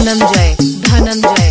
Dhananjay Dhananjay.